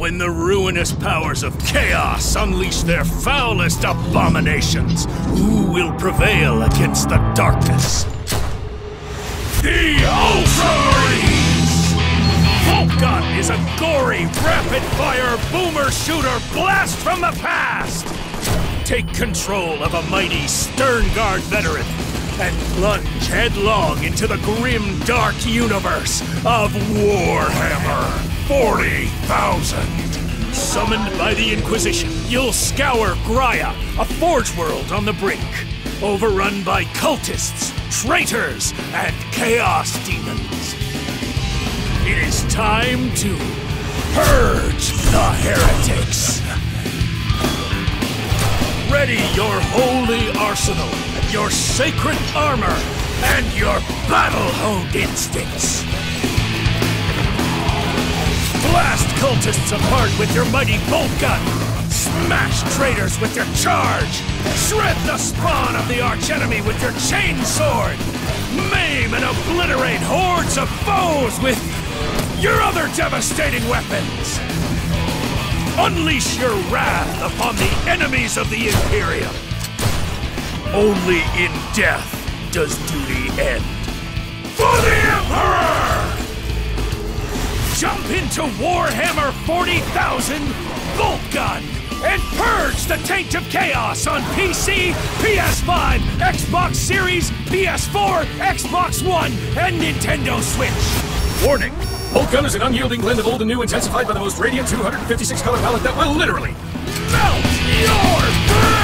When the ruinous powers of chaos unleash their foulest abominations, who will prevail against the darkness? The Ultramarines! Boltgun is a gory, rapid-fire boomer-shooter blast from the past! Take control of a mighty Sternguard veteran and plunge headlong into the grim, dark universe of Warhammer 40,000. Summoned by the Inquisition, you'll scour Graia, a forge world on the brink, overrun by cultists, traitors, and chaos demons. It is time to purge the heretics. Ready your holy arsenal, your sacred armor, and your battle-honed instincts. Cultists apart with your mighty bolt gun! Smash traitors with your charge! Shred the spawn of the archenemy with your chain sword! Maim and obliterate hordes of foes with your other devastating weapons! Unleash your wrath upon the enemies of the Imperium! Only in death does duty end. For the Emperor! Into Warhammer 40,000 Bolt Gun and purge the taint of chaos on PC, PS5, Xbox Series, PS4, Xbox One, and Nintendo Switch. Warning! Boltgun is an unyielding blend of old and new intensified by the most radiant 256 color palette that will literally melt your brain!